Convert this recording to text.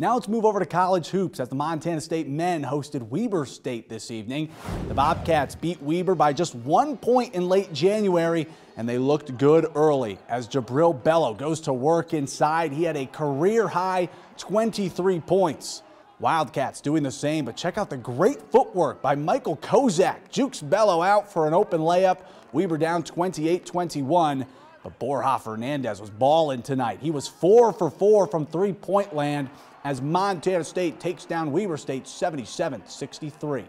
Now let's move over to college hoops as the Montana State men hosted Weber State this evening. The Bobcats beat Weber by just one point in late January, and they looked good early as Jabril Bello goes to work inside. He had a career high 23 points. Wildcats doing the same, but check out the great footwork by Michael Kozak. Jukes Bello out for an open layup. Weber down 28-21. But Borja Fernandez was balling tonight. He was four for four from three-point land as Montana State takes down Weber State 77-63.